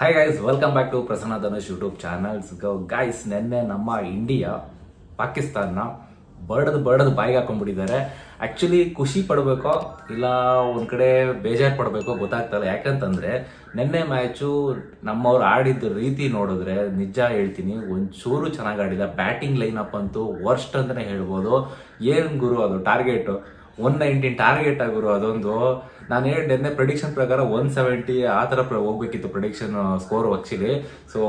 Hi guys welcome back to Prasanna Dhanush YouTube channels guys ನಿನ್ನೆ ನಮ್ಮ India Pakistan ಬಡದ್ ಬಡದ್ ಬಾಯಿಗೆ ಹಾಕೊಂಡ್ಬಿಟ್ಟಿದ್ದಾರೆ actually ಖುಷಿ ಪಡಬೇಕೋ ಇಲ್ಲ ಒಂದು ಕಡೆ ಬೇಜಾರು ಪಡಬೇಕೋ ಗೊತ್ತಾಗ್ತಲ್ಲ ಯಾಕಂತಂದ್ರೆ ನಿನ್ನೆ ಮ್ಯಾಚು ನಮ್ಮವ್ರು ಆಡಿದ ರೀತಿ ನೋಡಿದ್ರೆ ನಿಜ ಹೇಳ್ತೀನಿ ಒಂಚೂರು ಚೆನ್ನಾಗಿ ಆಡಿಲ್ಲ ಬ್ಯಾಟಿಂಗ್ ಲೈನ್ ಅಪ್ ಅಂತೂ ವರ್ಸ್ಟ್ ಅಂತಾನೆ ಹೇಳ್ಬೋದು ಏನ್ ಗುರು ಅದು ಟಾರ್ಗೆಟ್ ಒನ್ ನೈನ್ಟೀನ್ ಟಾರ್ಗೆಟ್ ಗುರು ಅದೊಂದು ನಾನು ಹೇಳಿ ನಿನ್ನೆ ಪ್ರಿಡಿಕ್ಷನ್ ಪ್ರಕಾರ ಒನ್ ಸೆವೆಂಟಿ ಆ ಥರ ಹೋಗ್ಬೇಕಿತ್ತು ಪ್ರಿಡಿಕ್ಷನ್ ಸ್ಕೋರ್ ಆಕ್ಚುಲಿ ಸೊ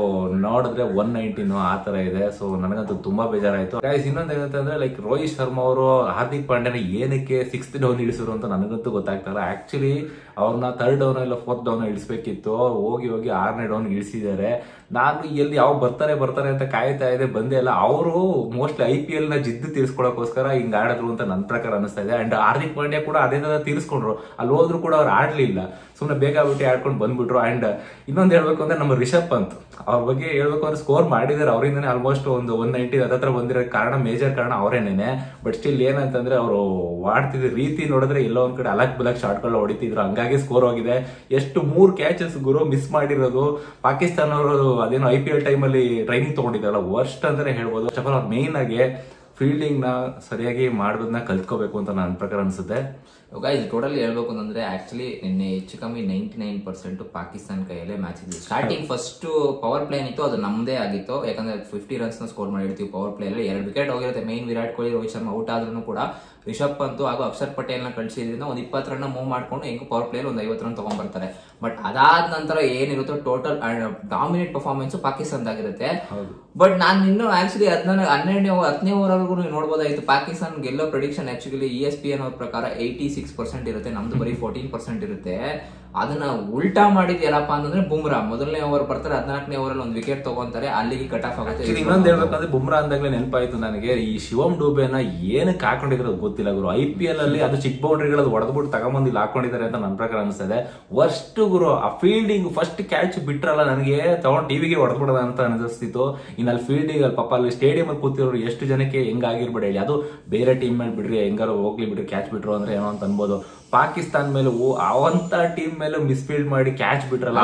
ನೋಡಿದ್ರೆ ಒನ್ ನೈಂಟಿನು ಆ ಥರ ಇದೆ. ಸೊ ನನಗಂತೂ ತುಂಬ ಬೇಜಾರಾಯಿತು. ಗೈಸ್ ಇನ್ನೊಂದು ಏನಂತಂದ್ರೆ ಲೈಕ್ ರೋಹಿತ್ ಶರ್ಮಾ ಅವರು, ಹಾರ್ದಿಕ್ ಪಾಂಡ್ಯನ ಏನಕ್ಕೆ ಸಿಕ್ಸ್ತ್ ಡೌನ್ ಇಳಿಸಿದ್ರು ಅಂತ ನನಗಂತೂ ಗೊತ್ತಾಗ್ತಾರೆ ಆ್ಯಕ್ಚುಲಿ ಅವ್ರನ್ನ ಥರ್ಡ್ ಡೌನ್ ಇಲ್ಲ ಫೋರ್ತ್ ಡೌನ್ ಇಳಿಸ್ಬೇಕಿತ್ತು. ಹೋಗಿ ಹೋಗಿ ಆರನೇ ಡೌನ್ ಇಳಿಸಿದ್ದಾರೆ. ನಾನು ಎಲ್ಲಿ ಯಾವ ಬರ್ತಾರೆ ಬರ್ತಾರೆ ಅಂತ ಕಾಯ್ತಾ ಇದೆ ಬಂದೇ ಇಲ್ಲ. ಅವರು ಮೋಸ್ಟ್ಲಿ ಐ ಪಿ ಎಲ್ನ ಜಿದ್ದು ತೀರಿಸ್ಕೊಳಕ್ಕೋಸ್ಕರ ಹಿಂಗ್ ಆಡಿದ್ರು ಅಂತ ನನ್ನ ಪ್ರಕಾರ ಅನಿಸ್ತಾ ಇದೆ. ಅಂಡ್ ಹಾರ್ದಿಕ್ ಪಾಂಡ್ಯ ಕೂಡ ಅದೇ ತರ ತೀರಿಸ್ಕೊಂಡ್ರು. ಹೋದ್ರು ಕೂಡ ಅವ್ರು ಆಡ್ಲಿಲ್ಲ. ಸುಮ್ಮನೆ ಬೇಕಾಗ್ಬಿಟ್ಟು ಆಡ್ಕೊಂಡು ಬಂದ್ಬಿಟ್ರು. ಅಂಡ್ ಇನ್ನೊಂದು ಹೇಳ್ಬೇಕು ಅಂದ್ರೆ ನಮ್ಮ ರಿಷಬ್ ಪಂತ್, ಅವ್ರ ಬಗ್ಗೆ ಹೇಳ್ಬೇಕು ಅಂದ್ರೆ ಸ್ಕೋರ್ ಮಾಡಿದಾರೆ. ಅವರಿಂದನೇ ಆಲ್ಮೋಸ್ಟ್ ಒಂದು ಒನ್ ನೈಂಟಿ ಹತ್ರ ಬಂದಿರೋ ಕಾರಣ ಮೇಜರ್ ಕಾರಣ ಅವರೇನೇನೆ. ಬಟ್ ಸ್ಟಿಲ್ ಏನಂತಂದ್ರೆ ಅವರು ಆಡ್ತಿದ್ರು ರೀತಿ ನೋಡಿದ್ರೆ ಎಲ್ಲೋ ಒಂದ್ ಕಡೆ ಅಲಕ್ ಬಲಕ್ ಶಾಟ್ಗಳು ಹೊಡಿತಿದ್ರು. ಹಂಗಾಗಿ ಸ್ಕೋರ್ ಹೋಗಿದೆ. ಎಷ್ಟು ಮೂರ್ ಕ್ಯಾಚಸ್ ಗುರು ಮಿಸ್ ಮಾಡಿರೋದು. ಪಾಕಿಸ್ತಾನ ಅವರು ಅದೇನೋ ಐ ಪಿ ಎಲ್ ಟೈಮಲ್ಲಿ ಟ್ರೈನಿಂಗ್ ತಗೊಂಡಿದ್ದಾರಲ್ಲ ವರ್ಸ್ಟ್ ಅಂತಾನೆ ಹೇಳ್ಬೋದು. ಫಸ್ಟ್ ಆಫ್ ಅವ್ರು ಆಗಿ ಫೀಲ್ಡಿಂಗ್ನ ಸರಿಯಾಗಿ ಮಾಡೋದನ್ನ ಕಲ್ತ್ಕೋಬೇಕು ಅಂತ ನನ್ನ ಪ್ರಕಾರ ಅನ್ಸುತ್ತೆ. ಗೈಸ್ ಟೋಟಲಿ ಹೇಳ್ಬೇಕು ಅಂತಂದ್ರೆ ಆಕ್ಚುಲಿ ನಿನ್ನೆ ಹೆಚ್ಚು ಕಮ್ಮಿ ನೈಂಟಿ ನೈನ್ ಪರ್ಸೆಂಟ್ ಪಾಕಿಸ್ತಾನ ಕೈಯಲ್ಲೇ ಮ್ಯಾಚ್ ಇದೆ ಸ್ಟಾರ್ಟಿಂಗ್ ಫಸ್ಟ್ ಪವರ್ ಪ್ಲೇ ಇತ್ತು ಅದು ನಮ್ದೇ ಆಗಿತ್ತು. ಯಾಕಂದ್ರೆ ಫಿಫ್ಟಿ ರನ್ಸ್ನ ಸ್ಕೋರ್ ಮಾಡಿರ್ತೀವಿ ಪವರ್ ಪ್ಲೇ ಅಲ್ಲಿ. ಎರಡು ವಿಕೆಟ್ ಹೋಗಿರುತ್ತೆ. ಮೈನ್ ವಿರಾಟ್ ಕೊಹ್ಲಿ ರೋಹಿತ್ ಶರ್ಮಾ ಔಟ್ ಆದ್ರೂ ಕೂಡ ರಿಷಬ್ ಪಂತ್ ಹಾಗೂ ಅಕ್ಷರ್ ಪಟೇಲ್ನ ಕಳಿಸಿದ್ರಿಂದ ಒಂದು ಇಪ್ಪತ್ತು ರನ್ ಮೂವ್ ಮಾಡ್ಕೊಂಡು ಹೆಂಗು ಪವರ್ ಪ್ಲೇ ಒಂದು ಐವತ್ತು ರನ್ ತಗೊಂಡ್ಬರ್ತಾರೆ. ಬಟ್ ಅದಾದ ನಂತರ ಏನಿರುತ್ತೋ ಟೋಟಲ್ ಡಾಮಿನೇಟ್ ಪರ್ಫಾರ್ಮೆನ್ಸ್ ಪಾಕಿಸ್ತಾನದಾಗಿರುತ್ತೆ. ಬಟ್ ನಾನು ಇನ್ನೂ ಆಕ್ಚುಲಿ ಹದಿನಾರು ಹನ್ನೆರಡನೇ ಹತ್ತನೇ ಓವರ್ವರೆಗೂ ನೀವು ನೋಡ್ಬೋದಾಗಿತ್ತು Pakistan ಗೆಲ್ಲೋ prediction actually E S P N ಅವ್ರ ಪ್ರಕಾರ ಏಯ್ಟಿ ಸಿಕ್ಸ್ ಪರ್ಸೆಂಟ್ ಇರುತ್ತೆ. ನಮ್ದು ಬರೀ ಫೋರ್ಟೀನ್ ಪರ್ಸೆಂಟ್ ಇರುತ್ತೆ. ಅದನ್ನ ಉಲ್ಟಾ ಮಾಡಿದ್ ಏನಪ್ಪ ಅಂತಂದ್ರೆ ಬುಮ್ರಾ ಮೊದಲನೇ ಓವರ್ ಬರ್ತಾರೆ, ಹದಿನಾಲ್ಕನೇ ಓವರ್ ಅಲ್ಲಿ ಒಂದು ವಿಕೆಟ್ ತಗೊಂತಾರೆ, ಅಲ್ಲಿಗೆ ಕಟ್ ಆಫ್ ಆಗುತ್ತೆ. ಇನ್ನೊಂದ್ ಹೇಳ್ಬೇಕಂದ್ರೆ ಬುಮ್ರಾ ಅಂದಾಗಲೇ ನೆನಪಾಯ್ತು ನನಗೆ. ಈ ಶಿವಂ ಡೂಬೆನ ಏನಕ್ಕೆ ಹಾಕೊಂಡಿದ್ರು ಗೊತ್ತಿಲ್ಲ ಗುರು. ಐ ಪಿ ಎಲ್ ಅಲ್ಲಿ ಅದು ಚಿಕ್ಕ ಬೌಂಡ್ರಿಗಳಲ್ಲಿ ಹೊಡೆದ್ಬಿಟ್ಟು ತಗೊಂಬಂದು ಇಲ್ಲಿ ಹಾಕೊಂಡಿದ್ದಾರೆ ಅಂತ ನನ್ನ ಪ್ರಕಾರ ಅನಿಸ್ತದೆ. ವರ್ಸ್ಟ್ ಗುರು, ಆ ಫೀಲ್ಡಿಂಗ್ ಫಸ್ಟ್ ಕ್ಯಾಚ್ ಬಿಟ್ರಲ್ಲ ನನಗೆ, ತಗೊಂಡು ಟಿವಿಗೆ ಹೊಡೆದ್ಬಿಡೋದ ಅಂತ ಅನಿಸ್ತಿತ್ತು. ಇನ್ನು ಅಲ್ಲಿ ಫೀಲ್ಡಿಂಗ್ ಅಲ್ಲಿ ಪಾಪ ಅಲ್ಲಿ ಸ್ಟೇಡಿಯಂ ಅಲ್ಲಿ ಕೂತಿರೋರು ಎಷ್ಟು ಜನಕ್ಕೆ ಹೆಂಗಾಗಿರ್ಬೇಡಿ ಹೇಳಿ. ಅದು ಬೇರೆ ಟೀಮ್ ಮೇಲೆ ಬಿಡ್ರಿ, ಹೆಂಗಾರು ಹೋಗ್ಲಿ ಬಿಡ್ರಿ ಕ್ಯಾಚ್ ಬಿಟ್ರು ಅಂದ್ರೆ ಏನೋ ಅಂತ ಅನ್ಬೋದು. ಪಾಕಿಸ್ತಾನ ಮೇಲೆ ಅವಂತ ಟೀಮ್ ಮೇಲೆ ಮಿಸ್ಫೀಲ್ಡ್ ಮಾಡಿ ಕ್ಯಾಚ್ ಬಿಟ್ರಲ್ಲ?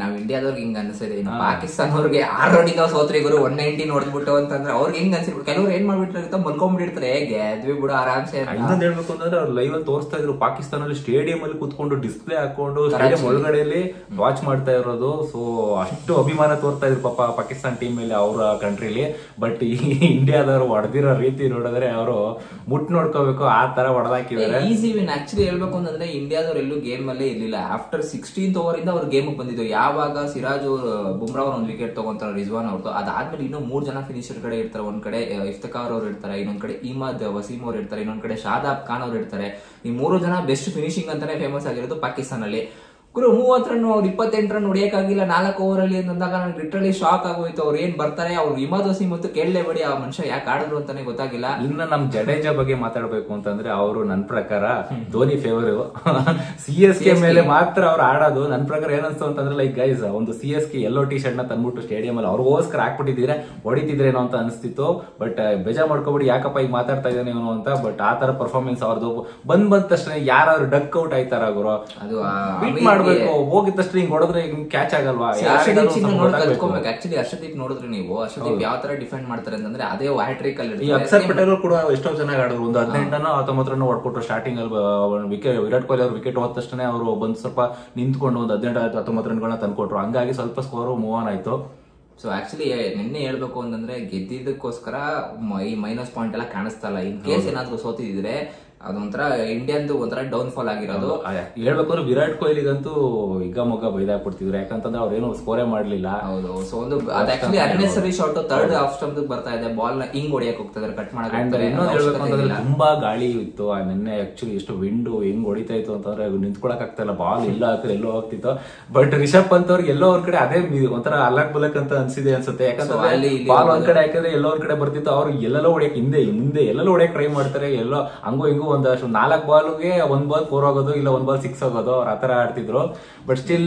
ನಾವ್ ಇಂಡಿಯಾದವ್ರಿಗೆ ಹಿಂಗ್ ಅನ್ಸಿದೆ ಪಾಕಿಸ್ತಾನ ಅವ್ರಿಗೆ ಆರ್ ರೌಂಡಿಂದ ಸೋತ್ರಿ ಗುರು ಒನ್ ನೈನ್ಟಿ ನೋಡ್ಬಿಟ್ಟು ಅಂತಂದ್ರೆ ಅವ್ರಿಗೆ ಹಿಂಗ್ ಅನ್ಸಿ ಕೆಲವ್ರು ಏನ್ ಮಾಡ್ಬಿಟ್ಟಿರ್ತಾರೆ ಮಲ್ಕೊಂಡ್ಬಿಟ್ಟಿರ್ತಾರೆ ಗೆದ್ವಿ ಬಿಡು ಆರಾಮ್ಸೆ. ಇನ್ನೊಂದ್ ಹೇಳ್ಬೇಕು ಅಂತಂದ್ರೆ ಅವ್ರು ಲೈವ್ ಅಲ್ಲಿ ತೋರಿಸ್ತಾ ಇದ್ರು ಪಾಕಿಸ್ತಾನಲ್ಲಿ ಸ್ಟೇಡಿಯಂ ಅಲ್ಲಿ ಕುತ್ಕೊಂಡು ಡಿಸ್ಪ್ಲೇ ಹಾಕೊಂಡು ಸ್ಟೇಡಿಯಂ ಒಳಗಡೆಯಲ್ಲಿ ವಾಚ್ ಮಾಡ್ತಾ ಇರೋದು. ಸೊ ಅಷ್ಟು ಅಭಿಮಾನ ತೋರ್ತಾ ಇದ್ರು ಪಾಪ ಪಾಕಿಸ್ತಾನ ಟೀಮ್ ಮೇಲೆ ಅವರ ಕಂಟ್ರಿಲಿ ಬಟ್ ಈ ಇಂಡಿಯಾದವ್ರು ಹೊಡೆದಿರೋ ರೀತಿ ನೋಡಿದ್ರೆ ಅವರು ಮುಟ್ ನೋಡ್ಕೋಬೇಕು ಆ ತರ ಹೊಡೆದಾಕಿದ್ದಾರೆ. ವಿನ್ ಆಕ್ಚುಲಿ ಹೇಳ್ಬೇಕು ಅಂತಂದ್ರೆ ಇಂಡಿಯಾದವ್ರು ಎಲ್ಲೂ ಗೇಮ್ ಅಲ್ಲೇ ಇರ್ಲಿಲ್ಲ. ಆಫ್ಟರ್ ಸಿಕ್ಸ್ಟೀನ್ತ್ ಓವರ್ ಇಂದ ಅವ್ರ ಗೇಮ್ ಬಂದಿದ್ದು. ಯಾವಾಗ ಸಿರಾಜ್ ಅವರು, ಬುಮ್ರಾ ಅವ್ರ ಒಂದು ವಿಕೆಟ್ ತಗೊಂತಾರೆ, ರಿಜ್ವಾನ್ ಅವ್ರದ್ದು, ಅದಾದ್ಮೇಲೆ ಇನ್ನೂ ಮೂರ್ ಜನ ಫಿನಿಶರ್ ಕಡೆ ಇರ್ತಾರೆ. ಒಂದ್ ಕಡೆ ಇಫ್ತಿಕಾರ್ ಅವ್ರು ಇರ್ತಾರೆ, ಇನ್ನೊಂದ್ ಕಡೆ ಇಮಾದ್, ವಸೀಮ್ ಅವ್ರು ಇರ್ತಾರೆ, ಇನ್ನೊಂದ್ ಕಡೆ ಶಾದಾಬ್ ಖಾನ್ ಅವ್ರು ಇರ್ತಾರೆ. ಈ ಮೂರು ಜನ ಬೆಸ್ಟ್ ಫಿನಿಶಿಂಗ್ ಅಂತಾನೆ ಫೇಮಸ್ ಆಗಿರೋದು ಪಾಕಿಸ್ತಾನಲ್ಲಿ. ಗುರು ಮೂವತ್ತು ರನ್ ಅವ್ರು ಇಪ್ಪತ್ತೆಂಟು ರನ್ ಹೊಡಿಯಕ್ಕಾಗಿಲ್ಲ. ನಾಲ್ಕು ಓವರ್ ಅಲ್ಲಿ ಅಂದಾಗ ನನ್ ಲಿಟ್ರಲಿ ಶಾಕ್ ಆಗೋಯ್ತು. ಅವ್ರು ಏನ್ ಬರ್ತಾರೆ? ಅವ್ರು ಹಿಮಾದೋಸಿ ಮತ್ತು ಕೇಳಲೇಬೇಡಿ ಆ ಮನುಷ್ಯ ಯಾಕೆ ಆಡಿದ್ರು ಅಂತಾನೆ ಗೊತ್ತಾಗಿಲ್ಲ. ಇನ್ನು ನಮ್ ಜಡೇಜಾ ಬಗ್ಗೆ ಮಾತಾಡ್ಬೇಕು ಅಂತಂದ್ರೆ ಅವರು ನನ್ ಪ್ರಕಾರ Dhoni favour C S K ಮೇಲೆ ಮಾತ್ರ ಅವ್ರು ಆಡೋದು. ನನ್ ಪ್ರಕಾರ ಏನನ್ಸ್ತು ಅಂತಂದ್ರೆ ಲೈಕ್ ಗೈಸ್ ಒಂದು ಸಿ ಎಸ್ ಕೆ ಎಲ್ಲೋ ಟಿ ಶರ್ಟ್ನ ತಂದ್ಬಿಟ್ಟು ಸ್ಟೇಡಿಯಂ ಅಲ್ಲಿ ಅವ್ರಿಗೋಸ್ಕರ ಹಾಕ್ಬಿಟ್ಟಿದ್ರೆ ಹೊಡಿತಿದ್ರೇನೋ ಅಂತ ಅನಿಸ್ತಿತ್ತು. ಬಟ್ ಬೇಜಾ ಮಾಡ್ಕೊಬಿಡಿ. ಯಾಕಪ್ಪ ಈಗ ಮಾತಾಡ್ತಾ ಇದ್ದಾನೆ ಇವನು ಅಂತ. ಬಟ್ ಆ ತರ ಪರ್ಫಾರ್ಮೆನ್ಸ್ ಅವ್ರದ್ದು ಬಂದ್ ಬಂದ ತಕ್ಷಣ ಯಾರು ಡಕ್ ಔಟ್ ಆಯ್ತಾರ ಗುರು? ಅದು ಆ ಬೀಟ್ ಅಮೀರ್ಗೆ- ಮಾಡ್ಬೇಕು ಹೋಗಿದ ತಕ್ಷಣ ಹಿಂಗ್ ಹೊಡೆದ್ರೆ ಹಿಂಗ್ ಕ್ಯಾಚ್ ಆಗಲ್ವಾ? ಹರ್ಷದೀಪ್ ಸಿಂಗ್ ನೋಡಿ. ಕಲ್ತ್ಕೊಬೇಕು ಆಕ್ಚುಲಿ ಹರ್ಷದೀಪ್ ನೋಡಿದ್ರೆ ನೀವು. ಹರ್ಷದೀಪ್ ಯಾವ ತರ ಡಿಫೆಂಡ್ ಮಾಡ್ತಾರೆ ಅಂತಂದ್ರೆ ಅದೇ ಹ್ಯಾಟ್ರಿಕ್ ಅಲ್ಲಿ ಈ ಅಕ್ಷರ್ ಪಟೇಲ್ ಕೂಡ ಎಷ್ಟೋ ಚೆನ್ನಾಗಿ ಆಡಿದ್ರು. ಒಂದು ಹದಿನೆಂಟನೋ ಹತ್ತೊಂಬತ್ತರನ್ನು ರನ್ ಹೊಡ್ಕೊಟ್ರು ಸ್ಟಾರ್ಟಿಂಗ್ ಅಲ್ಲಿ ವಿಕೆಟ್ ವಿರಾಟ್ ಕೊಹ್ಲಿ ಅವ್ರು ವಿಕೆಟ್ ಹೋದ ತಕ್ಷಣ ಅವರು ಬಂದು ಸ್ವಲ್ಪ ನಿಂತ್ಕೊಂಡು ಒಂದು ಹದಿನೆಂಟು ಹತ್ತೊಂಬತ್ತು ರನ್ಗಳನ್ನ ತಂದ್ಕೊಟ್ರು. ಹಂಗಾಗಿ ಸ್ವಲ್ಪ ಸ್ಕೋರ್ ಮೂವ್ ಆನ್ ಆಯ್ತು. ಸೊ ಆಕ್ಚುಲಿ ನಿನ್ನೆ ಹೇಳ್ಬೇಕು ಅಂತಂದ್ರೆ ಗೆದ್ದಿದ್ದಕ್ಕೋಸ್ಕರ ಈ ಮೈನಸ್ ಪಾಯಿಂಟ್ ಎಲ್ಲ ಕಾಣಿಸ್ತಾ ಇಲ್ಲ. ಇನ್ ಕೇಸ್ ಏನಾದ್ರು ಸೋತಿದ್ರೆ ಅದೊಂಥರ ಇಂಡಿಯನ್ದು ಒಂಥರ ಡೌನ್ ಫಾಲ್ ಆಗಿರೋದು ಹೇಳ್ಬೇಕಂದ್ರೆ ವಿರಾಟ್ ಕೊಹ್ಲಿಗಂತೂ ಈಗ ಮೊಗ್ಗ ಬೈದಾಕ್ಬಿಡ್ತಿದ್ರು. ಯಾಕಂತಂದ್ರೆ ಅವ್ರೇನು ಸ್ಕೋರೇ ಮಾಡ್ಲಿಲ್ಲ. ಹೌದು. ಸೊ ಒಂದು ಅದು actually unnecessary shot third half stump ಬರ್ತಾ ಇದೆ. ಬಾಲ್ನ ಹಿಂಗ್ ಹೊಡಿಯಕ್ ಹೋಗ್ತಿದ್ರೆ ಕಟ್ ಮಾಡಕ್ ಇನ್ನೊಂದು ತುಂಬಾ ಗಾಳಿ ಇತ್ತು. ಆ ನಿನ್ನೆ ಆಕ್ಚುಲಿ ಎಷ್ಟು ವಿಂಡು ಹೆಂಗ್ ಹೊಡಿತಾ ಇತ್ತು ಅಂತಂದ್ರೆ ನಿಂತ್ಕೊಳಕ್ ಆಗ್ತಾ ಇಲ್ಲ. ಬಾಲ್ ಎಲ್ಲ ಹಾಕಿದ್ರೆ ಎಲ್ಲೋ ಹೋಗ್ತಿತ್ತು. ಬಟ್ ರಿಷಬ್ ಪಂತ್ ಅವ್ರಿಗೆ ಎಲ್ಲೋ ಒಂದ್ ಕಡೆ ಅದೇ ಒಂಥರ ಅಲಕ್ ಬಲಕ್ ಅಂತ ಅನ್ಸಿದೆ ಅನ್ಸುತ್ತೆ. ಯಾಕಂದ್ರೆ ಬಾಲ್ ಒಂದ್ ಕಡೆ ಹಾಕಿದ್ರೆ ಎಲ್ಲೋ ಒಂದ್ ಕಡೆ ಬರ್ತಿತ್ತು. ಅವ್ರು ಎಲ್ಲೆಲ್ಲೋ ಹೊಡಿಯಕ್ ಹಿಂದೆ ಮುಂದೆ ಎಲ್ಲೆಲ್ಲೋ ಹೊಡಿಯಕ್ ಟ್ರೈ ಮಾಡ್ತಾರೆ. ಎಲ್ಲೋ ಹಂಗೋ ಹಿಂಗೋ ಒಂದಷ್ಟು ನಾಲ್ಕು ಬಾಲ್ಗೆ ಒಂದ್ ಬಾಲ್ ಫೋರ್ ಹೋಗೋದು ಇಲ್ಲ ಒಂದ್ ಬಾಲ್ ಸಿಕ್ಸ್ ಹೋಗೋದು ಅವ್ರು ಆತರ ಆಡ್ತಿದ್ರು. ಬಟ್ ಸ್ಟಿಲ್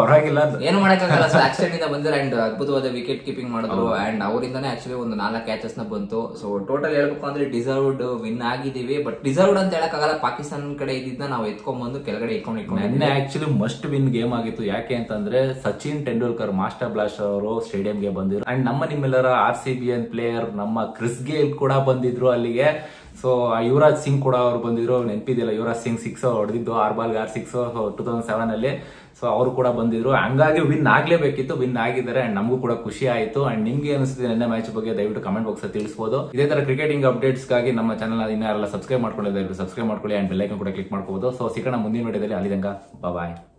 ಪರವಾಗಿಲ್ಲ. ಏನು ಮಾಡಕ್ಕಾಗಲ್ಲ ಆಕ್ಸಿಡೆಂಟ್ ಇಂದ ಬಂದ್ರೆ ಅಂಡ್ ಅದ್ಭುತವಾದ ವಿಕೆಟ್ ಕೀಪಿಂಗ್ ಮಾಡಿದ್ರು. ಅಂಡ್ ಅವರಿಂದಾನೇ ಆಕ್ಚುಲಿ ಒಂದು ನಾಲ್ಕು ಕ್ಯಾಚಸ್ನ ಬಂತು. ಸೊ ಟೋಟಲ್ ಹೇಳ್ಬೇಕು ಅಂದ್ರೆ ಡಿಸರ್ವ್ಡ್ ವಿನ್ ಆಗಿದೀವಿ ಬಟ್ ಡಿಸರ್ವ್ಡ್ ಅಂತ ಹೇಳಕ್ಕಾಗಲ್ಲ. ಪಾಕಿಸ್ತಾನ ಕಡೆ ಇದ್ದಿದ್ದ ನಾವು ಎತ್ಕೊಂಡ್ ಬಂದು ಕೆಳಗಡೆ ಇಟ್ಕೊಂಡು ಇಟ್ಕೊಂಡು ನೆನ್ನೆ ಆಕ್ಚುಲಿ ಮಸ್ಟ್ ವಿನ್ ಗೇಮ್ ಆಗಿತ್ತು. ಯಾಕೆ ಅಂತಂದ್ರೆ ಸಚಿನ್ ತೆಂಡೂಲ್ಕರ್ ಮಾಸ್ಟರ್ ಬ್ಲಾಸ್ಟರ್ ಅವರು ಸ್ಟೇಡಿಯಂಗೆ ಬಂದಿದ್ರು. ಅಂಡ್ ನಮ್ಮ ನಿಮ್ಮೆಲ್ಲರ R C B N player ನಮ್ಮ ಕ್ರಿಸ್ ಗೇಲ್ ಕೂಡ ಬಂದಿದ್ರು ಅಲ್ಲಿಗೆ. ಸೊ ಯುವರಾಜ್ ಸಿಂಗ್ ಕೂಡ ಅವ್ರು ಬಂದಿದ್ರು ನೆನಪಿದಿಲ್ಲ ಯುವರಾಜ್ ಸಿಂಗ್ ಸಿಕ್ಸ್ ಹೊಡೆದಿದ್ದು, ಆರ್ ಬಾಲ್ಗೆ ಆರ್ ಸಿಕ್ಸ್ ಟೂ ತೌಸಂಡ್ ಸೆವೆನ್ ಅಲ್ಲಿ. ಸೊ ಅವರು ಕೂಡ ಬಂದಿದ್ರು. ಹಂಗಾಗಿ ವಿನ್ ಆಗ್ಲೇಬೇಕಿತ್ತು ವಿನ್ ಆಗಿದ್ದಾರೆ ಅಂಡ್ ನಮಗೂ ಕೂಡ ಖುಷಿ ಆಯಿತು. ಅಂಡ್ ನಿಮ್ಗೆ ಅನಿಸುತ್ತೆ ನಿನ್ನೆ ಮ್ಯಾಚ್ ಬಗ್ಗೆ, ದಯವಿಟ್ಟು ಕಮೆಂಟ್ ಬಾಕ್ಸ್ ತಿಳಿಸಬಹುದು ಇದೇ ತರ ಕ್ರಿಕೆಟಿಂಗ್ ಅಪ್ಡೇಟ್ಸ್ಗಾಗಿ ನಮ್ಮ ಚಾನಲ್ ಇನ್ನಾರೆಲ್ಲ ಸಬ್ಸ್ಕ್ರೈಬ್ ಮಾಡ್ಕೊಳ್ಳಿ ದಯವಿಟ್ಟು ಸಬ್ಸ್ಕ್ರೈಬ್ ಮಾಡ್ಕೊಳ್ಳಿ ಅಂಡ್ ಬೆಲ್ಲೈಕನ್ ಕೂಡ ಕ್ಲಿಕ್ ಮಾಡ್ಕೋಬಹುದು ಸೊ ಸಿಗೋಣ ಮುಂದಿನ ವಿಡಿಯೋದಲ್ಲಿ ಅಲ್ಲಿ ಬಾಯ್